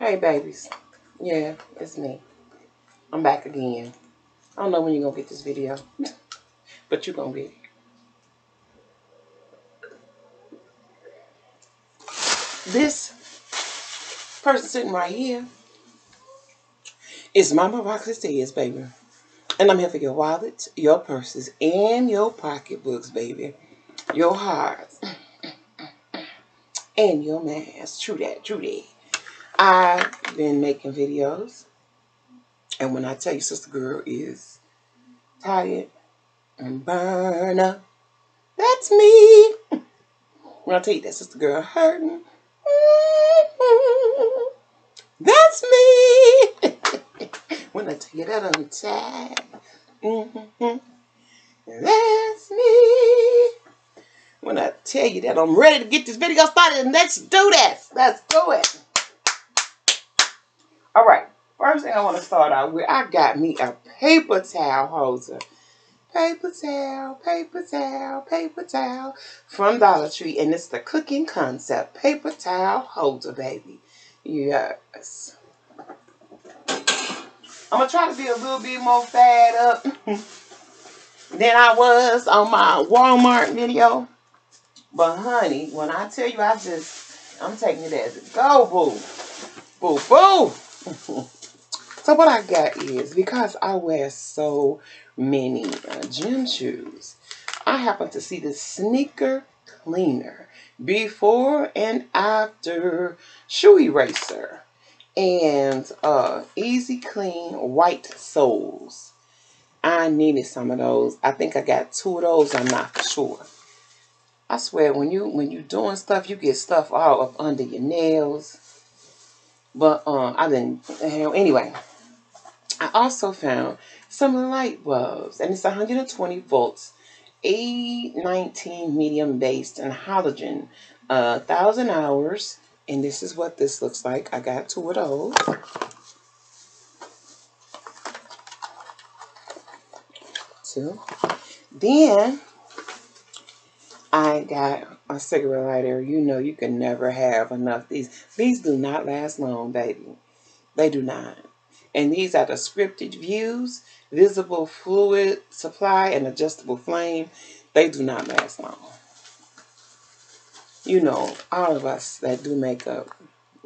Hey, babies. Yeah, it's me. I'm back again. I don't know when you're going to get this video, but you're going to get it. This person sitting right here is Mama Roxie's baby. And I'm here for your wallets, your purses, and your pocketbooks, baby. Your hearts. And your mask. True that, true that. I've been making videos. And when I tell you Sister Girl is tired and burn up, that's me. When I tell you that Sister Girl hurting, mm-hmm, that's me. when I tell you that I'm tired, mm-hmm, that's me. When I tell you that I'm ready to get this video started, and let's do this. Let's do it. All right. First thing I want to start out with, I got me a paper towel holder. Paper towel, paper towel, paper towel from Dollar Tree. And it's the cooking concept. Paper towel holder, baby. Yes. I'm going to try to be a little bit more fat up than I was on my Walmart video. But honey, when I tell you I just, I'm taking it as a go, boo. Boo, boo. So what I got is, because I wear so many uh, gym shoes, I happen to see the sneaker cleaner before and after shoe eraser and uh, easy clean white soles. I needed some of those. I think I got two of those. I'm not for sure. I swear, when you when you doing stuff, you get stuff all up under your nails. But um, I didn't. Anyway, I also found some light bulbs, and it's 120 volts, A19 medium based and halogen, uh, thousand hours. And this is what this looks like. I got two of those. Two. Then I got a cigarette lighter. You know you can never have enough. These these do not last long, baby. They do not. And these are the scripted views, visible fluid supply, and adjustable flame. They do not last long. You know, all of us that do makeup,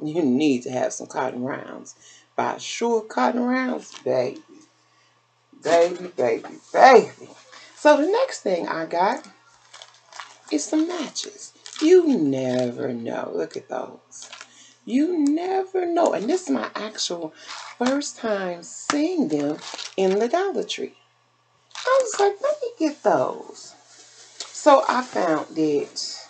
you need to have some cotton rounds. Buy sure cotton rounds, baby. Baby, baby, baby. So the next thing I got is some matches. You never know. Look at those. You never know. And this is my actual first time seeing them in the Dollar Tree. I was like, let me get those. So I found that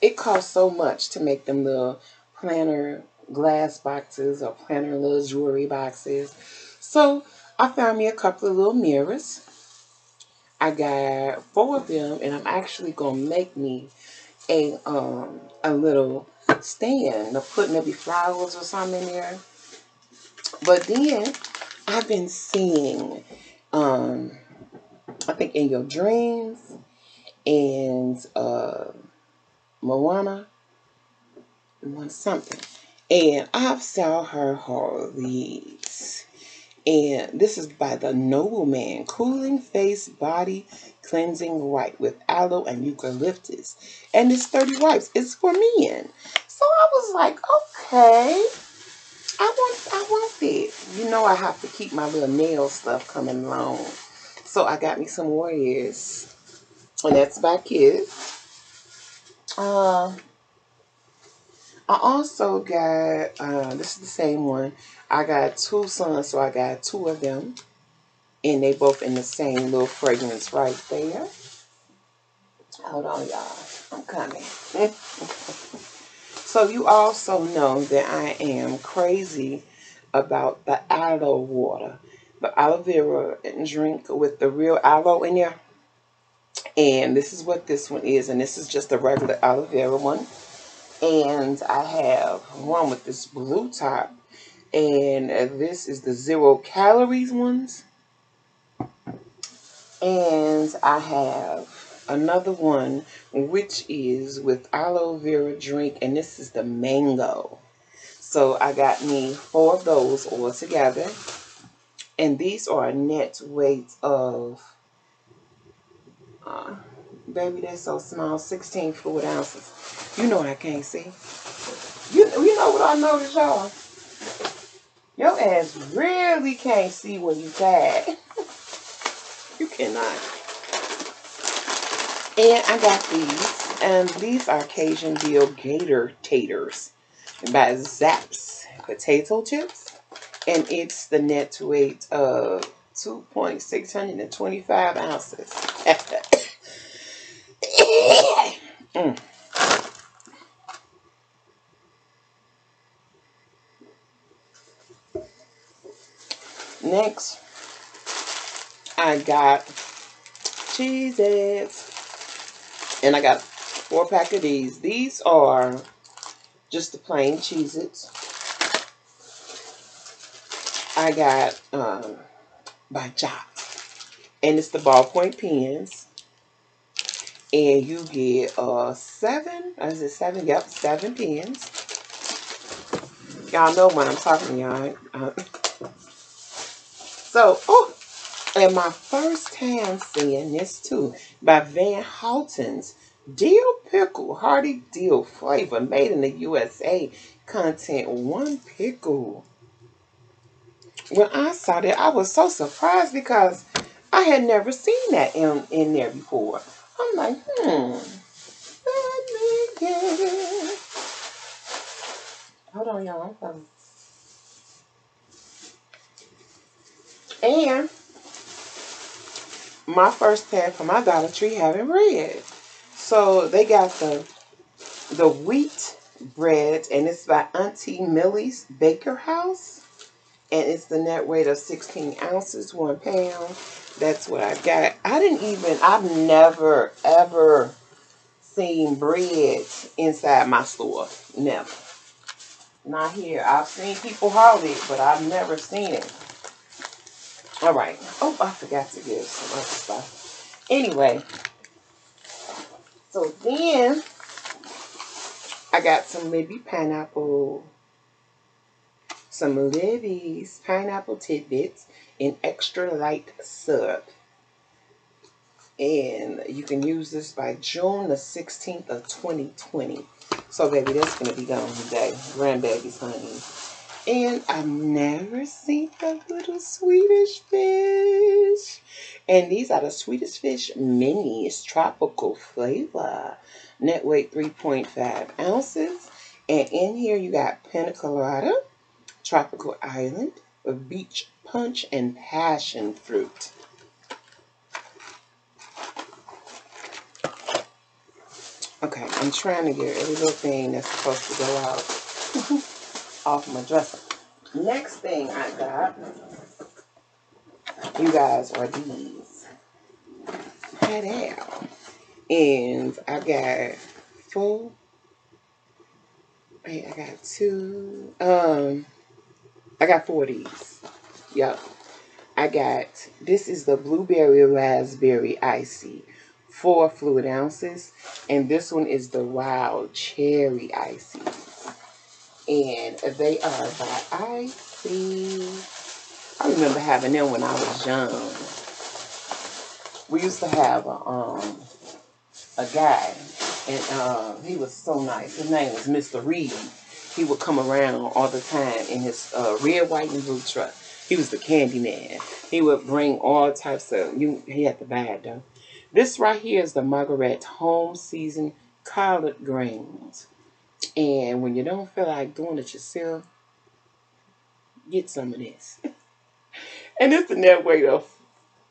it costs so much to make them little planner glass boxes or planner little jewelry boxes. So I found me a couple of little mirrors. I got four of them, and I'm actually gonna make me a um a little stand of put maybe flowers or something in there. But then I've been seeing um I think in your dreams and uh Moana something. And I've saw her these. And this is by the Nobleman Cooling Face Body Cleansing Wipe with aloe and eucalyptus. And it's 30 wipes. It's for men. So I was like, okay. I want I want it. You know I have to keep my little nail stuff coming along. So I got me some Warriors. And that's by Kids. Uh, I also got, uh, this is the same one. I got two sons, so I got two of them. And they both in the same little fragrance right there. Hold on, y'all. I'm coming. so you also know that I am crazy about the aloe water. The aloe vera drink with the real aloe in there. And this is what this one is. And this is just a regular aloe vera one. And I have one with this blue top. And this is the zero calories ones. And I have another one which is with aloe vera drink. And this is the mango. So I got me four of those all together. And these are a net weight of, uh, baby, they're so small, 16 fluid ounces. You know I can't see. You, you know what I noticed, y'all? Your ass really can't see when you tag. you cannot. And I got these. And these are Cajun Dill Gator Taters by Zapp's Potato Chips. And it's the net weight of 2.625 ounces. mm. Next, I got cheeses. And I got four pack of these. These are just the plain Cheez-Its. I got um, by Jock. And it's the ballpoint pens. And you get uh seven, is it seven? Yep, seven pins Y'all know what I'm talking y'all. Uh, so, oh, and my first time seeing this too by Van Holten's. Dill pickle, hearty dill flavor, made in the USA. Content one pickle. When I saw that, I was so surprised because I had never seen that in, in there before. I'm like, hmm. Let me get it. Hold on, y'all. I'm coming. And my first pack from my Dollar Tree having bread. So they got the the wheat bread, and it's by Auntie Millie's Baker House. And it's the net weight of 16 ounces, one pound. That's what I got. I didn't even, I've never, ever seen bread inside my store. Never. Not here. I've seen people haul it, but I've never seen it. All right. Oh, I forgot to give some other stuff. Anyway, so then I got some Libby pineapple, some Libby's pineapple tidbits in extra light syrup. And you can use this by June the 16th of 2020. So, baby, that's going to be gone today. Grandbaby's honey. And I've never seen a little Swedish fish. And these are the Swedish fish minis, tropical flavor. Net weight 3.5 ounces. And in here you got pina colada, tropical island, a beach punch, and passion fruit. Okay, I'm trying to get every little thing that's supposed to go out. off my dresser. Next thing I got, you guys, are these. Out. And I got four. Wait, I got two. Um, I got four of these. Yep. I got, this is the blueberry raspberry icy. Four fluid ounces. And this one is the wild cherry icy and they are by Icy. I remember having them when I was young. We used to have a um a guy, and uh, he was so nice. His name was Mr. Reed. He would come around all the time in his uh, red, white, and blue truck. He was the candy man. He would bring all types of you. He had to buy it though. This right here is the Margaret Holmes Season Collard Greens. And when you don't feel like doing it yourself, get some of this. and it's the net weight of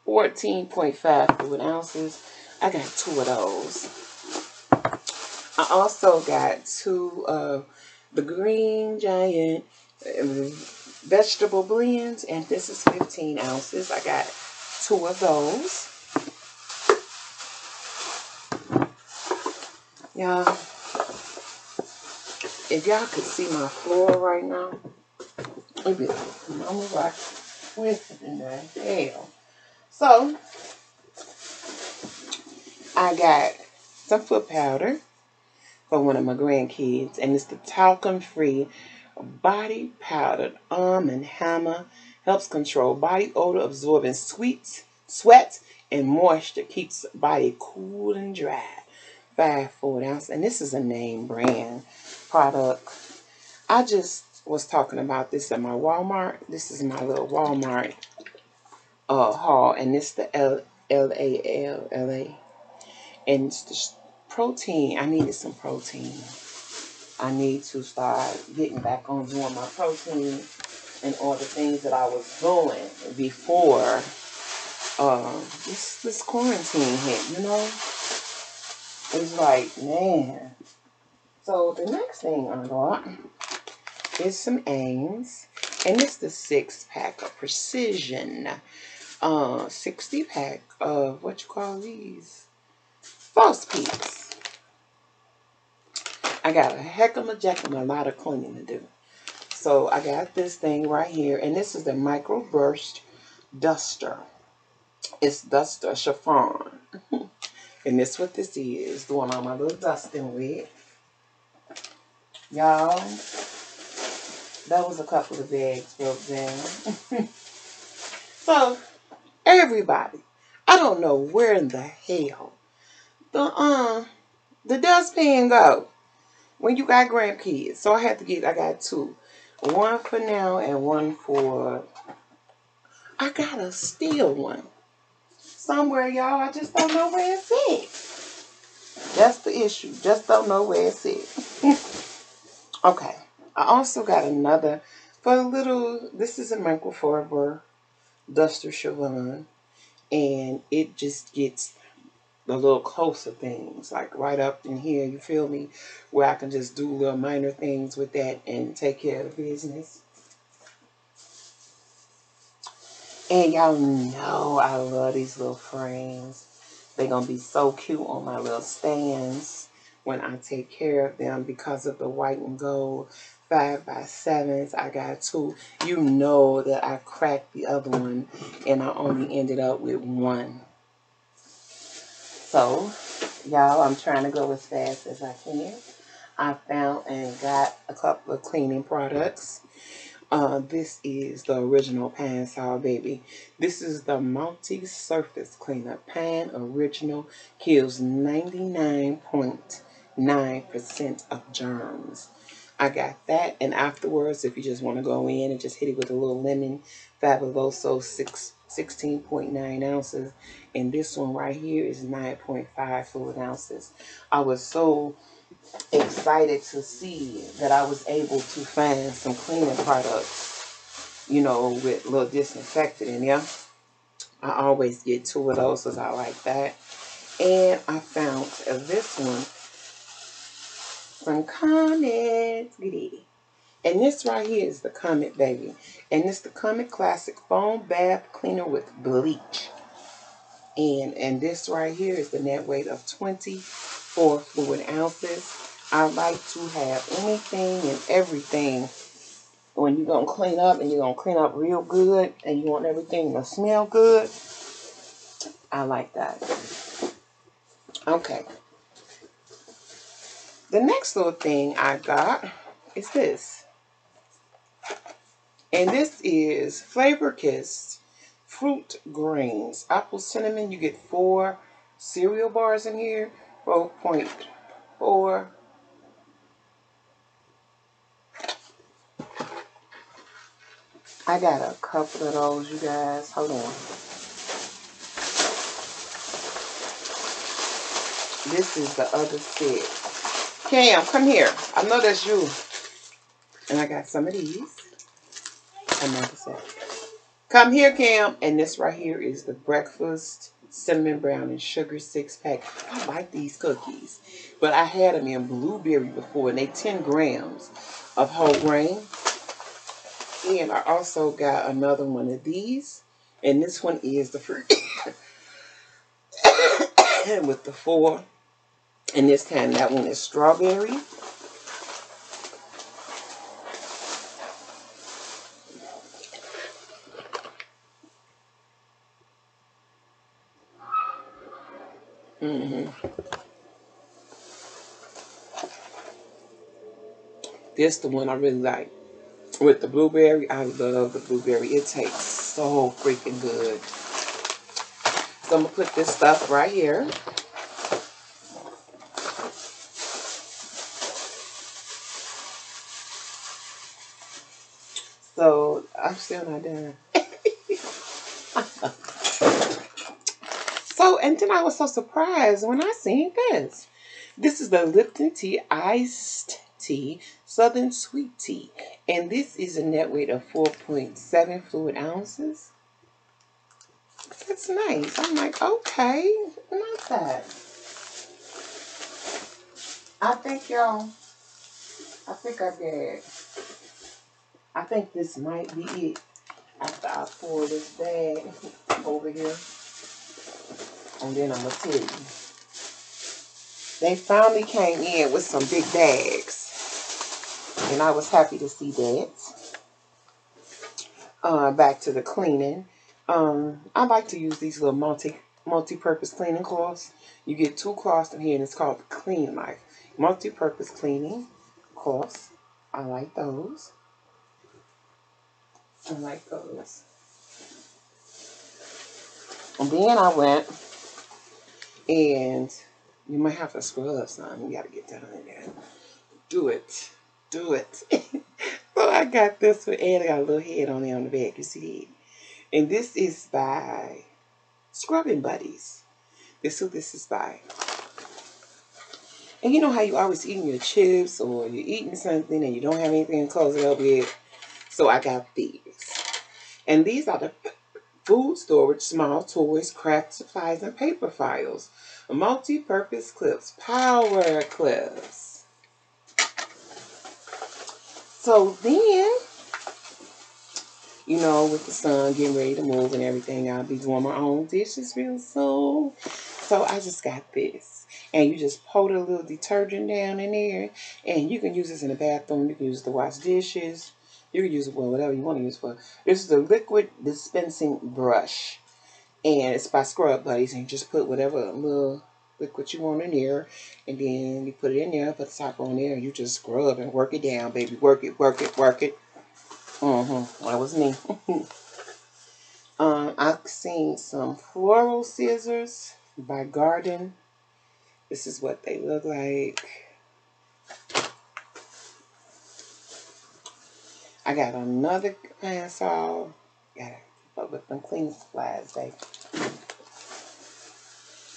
14.5 fluid ounces. I got two of those. I also got two of the Green Giant um, vegetable blends, and this is 15 ounces. I got two of those. Y'all, if y'all could see my floor right now, it'd be mama rock twisted in there. Hell. So, I got some foot powder for one of my grandkids, and it's the talcum free body powdered arm and hammer helps control body odor, absorbing sweet sweat and moisture, keeps body cool and dry. Five four ounce, and this is a name brand product. I just was talking about this at my Walmart. This is my little Walmart uh, haul, and this the L L A L L A, and it's the protein. I needed some protein. I need to start getting back on doing my protein and all the things that I was doing before uh, this this quarantine hit. You know, it's like man. So the next thing I got is some Ames, and it's the six pack of Precision, uh, sixty pack of what you call these false peaks. I got a heck of a jack and a lot of cleaning to do. So I got this thing right here, and this is the Micro Burst Duster. It's Duster Chiffon. and this what this is, doing all my little dusting with. Y'all, that was a couple of bags broke down. so, everybody, I don't know where in the hell the, uh, the dustpan go when you got grandkids. So I had to get, I got two. One for now and one for, I got a steel one. Somewhere, y'all, I just don't know where it's at. That's the issue. Just don't know where it's at. okay. I also got another for a little, this is a Michael microfiber duster Chiffon. And it just gets the little closer things, like right up in here, you feel me? Where I can just do little minor things with that and take care of business. And y'all know I love these little frames. They're going to be so cute on my little stands when I take care of them because of the white and gold five by sevens. I got two. You know that I cracked the other one and I only ended up with one. So, y'all, I'm trying to go as fast as I can. I found and got a couple of cleaning products. Uh, this is the original Pine-Sol Baby. This is the multi-surface cleaner. Pan Original kills 99.9% of germs. I got that, and afterwards, if you just want to go in and just hit it with a little lemon, Fabuloso 6 16.9 ounces. And this one right here is 9.5 fluid ounces. I was so excited to see that I was able to find some cleaning products, you know, with little disinfectant in there. I always get two of those because I like that. And I found this one from Comet. And this right here is the Comet Baby. And it's the Comet Classic Foam Bath Cleaner with Bleach. And, and this right here is the net weight of 24 fluid ounces. I like to have anything and everything when you're going to clean up and you're going to clean up real good and you want everything to smell good. I like that. Okay. The next little thing I got is this. And this is Flavor Kist Fruit Grains. Apple Cinnamon. You get four cereal bars in here. 4.4. I got a couple of those, you guys. Hold on. This is the other set. Cam, come here. I know that's you. And I got some of these. Come here, Cam. And this right here is the breakfast cinnamon brown and sugar six pack. I like these cookies. But I had them in blueberry before, and they 10 grams of whole grain. And I also got another one of these. And this one is the fruit. with the four. And this time that one is strawberry. Mm-hmm. This the one I really like. with the blueberry. I love the blueberry. It tastes so freaking good. So I'm going to put this stuff right here. So I'm still not done. so, and then I was so surprised when I seen this. This is the Lipton Tea Iced Tea Southern Sweet Tea. And this is a net weight of 4.7 fluid ounces. That's nice. I'm like, okay, not bad. I think y'all, I think I did. I think this might be it after I pour this bag over here. To tell you. They finally came in with some big bags. And I was happy to see that. Uh, back to the cleaning. Um, I like to use these little multi multi-purpose cleaning cloths. You get two cloths in here and it's called Clean Life. Multi-purpose cleaning cloths. I like those. I like those. And then I went and you might have to scrub some. You gotta get down in there. Do it. Do it. so oh, I got this one and I got a little head on there on the back. You see it? And this is by Scrubbing Buddies. This who this is by. And you know how you always eating your chips or you're eating something and you don't have anything to close it up with. So I got these. And these are the food storage, small toys, craft supplies, and paper files. Multi-purpose clips, power clips. So then, you know, with the sun getting ready to move and everything, I'll be doing my own dishes real soon. So I just got this. And you just pour a little detergent down in there. And you can use this in the bathroom. You can use it to wash dishes. You can use it for whatever you want to use it for. This is the liquid dispensing brush. And it's by Scrub Buddies. And you just put whatever little liquid you want in there. And then you put it in there, put the top on there, and you just scrub and work it down, baby. Work it, work it, work it. Mm-hmm. That was me. um, I've seen some floral scissors by Garden. This is what they look like. I got another saw. Gotta keep up with them cleaning supplies, baby.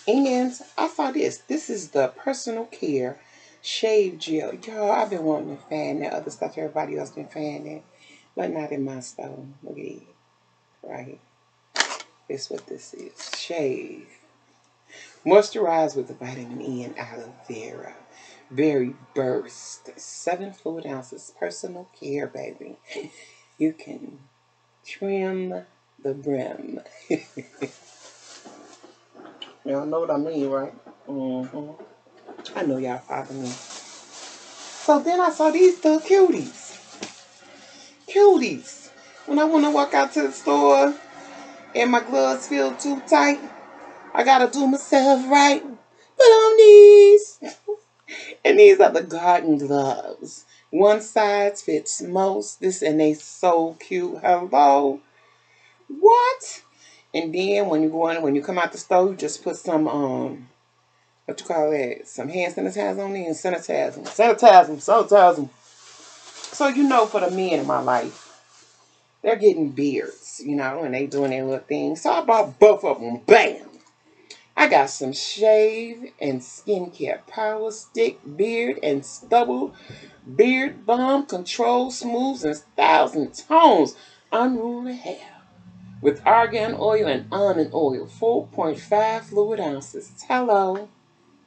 And I saw this. This is the personal care shave gel. Y'all, I've been wanting to fan that other stuff everybody else been fanning, but not in my stove. Look at it. Right. This what this is. Shave. Moisturize with the vitamin E and aloe vera. Very burst. Seven fluid ounces. Personal care, baby. You can trim the brim. y'all know what I mean, right? Mm-hmm. I know y'all follow me. So then I saw these two cuties. Cuties. When I want to walk out to the store and my gloves feel too tight, I got to do myself right. Put on these. And these are the garden gloves. One size fits most. This and they so cute. Hello. What? And then when you go in, when you come out the store, you just put some um what you call that? Some hand sanitizer on there and sanitize them. Sanitize them, sanitize them. So you know for the men in my life, they're getting beards, you know, and they doing their little thing. So I bought both of them. Bam! I got some shave and skincare power stick, beard and stubble, beard balm, control smooths and styles and tones, unruly hair with argan oil and almond oil, 4.5 fluid ounces. Hello.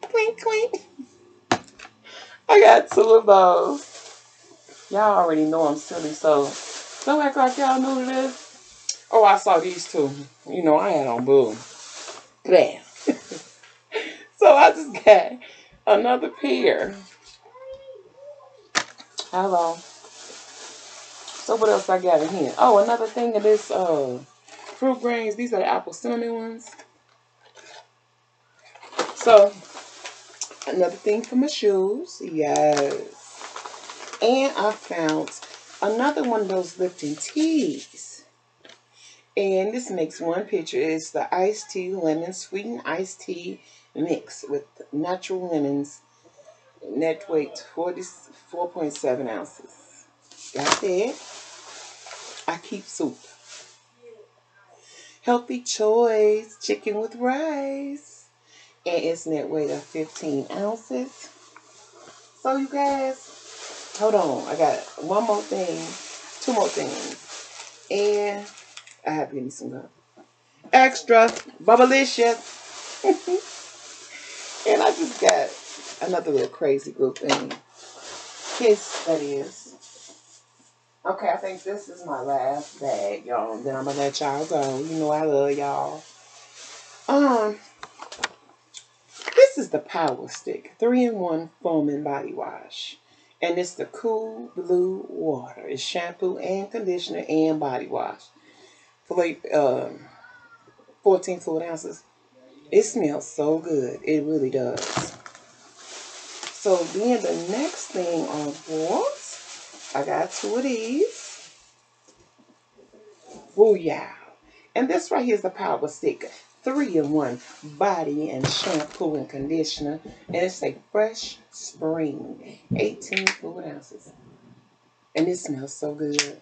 Clink, clink. I got two of those. Y'all already know I'm silly, so don't act like y'all knew this. Oh, I saw these two. You know, I had on boom. Bam. So I just got another pair. Hello. So what else I got in here? Oh, another thing of this uh, fruit grains. These are the apple cinnamon ones. So, another thing for my shoes. Yes. And I found another one of those Lipton teas. And this makes one picture. It's the iced tea, lemon sweetened iced tea mix with natural lemons. Net weight 44.7 ounces. Got that. I keep soup. Healthy choice, chicken with rice. And it's net weight of 15 ounces. So you guys, hold on. I got one more thing, two more things. And I have to give me some gum. Extra, bubblicious. and I just got another little crazy group thing. Kiss, that is. Okay, I think this is my last bag, y'all. Then I'm gonna let y'all go. You know I love y'all. Um, this is the Power Stick 3-in-1 Foaming Body Wash. And it's the Cool Blue Water. It's shampoo and conditioner and body wash. For um, 14 fluid ounces. It smells so good. It really does. So then the next thing on board I got two of these. Booyah. And this right here is the Power Stick. Three in one body and shampoo and conditioner. And it's a fresh spring. 18 fluid ounces. And it smells so good.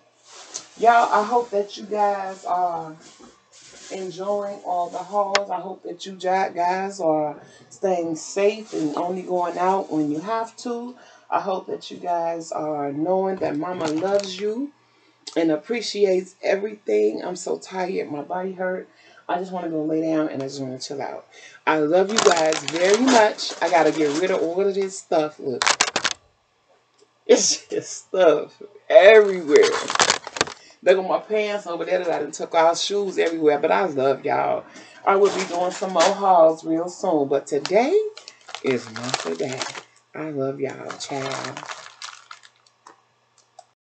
Y'all, I hope that you guys are enjoying all the hauls. I hope that you guys are staying safe and only going out when you have to. I hope that you guys are knowing that Mama loves you and appreciates everything. I'm so tired. My body hurt. I just want to go lay down and I just want to chill out. I love you guys very much. I got to get rid of all of this stuff. Look. It's just stuff everywhere. Look at my pants over there that I done took off shoes everywhere. But I love y'all. I will be doing some more hauls real soon. But today is not for that. I love y'all. Ciao.